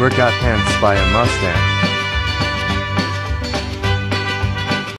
Bert got pants by a Mustang.